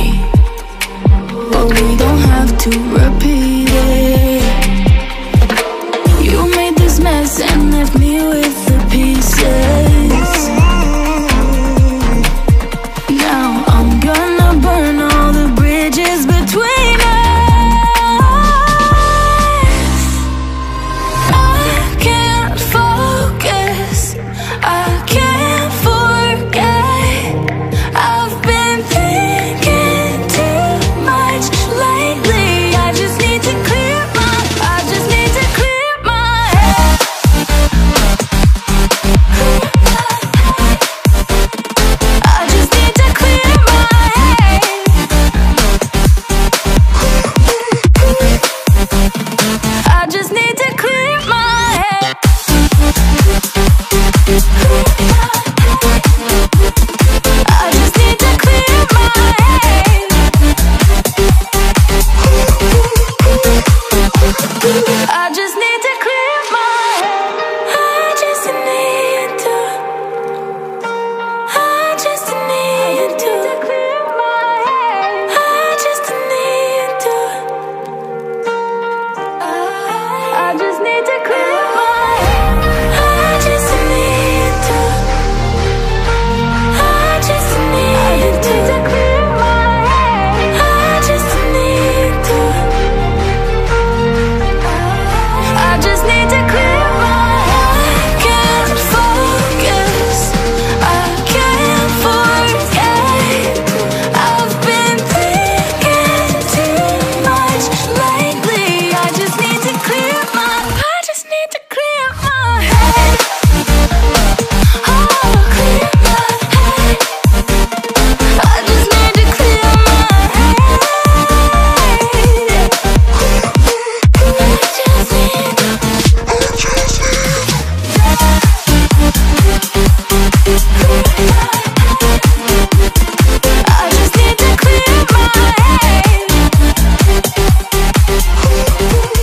right But we don't have to repeat it. You made this mess and left me with the pieces. Now I'm gonna Ooh.